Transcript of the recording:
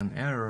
An error